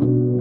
you.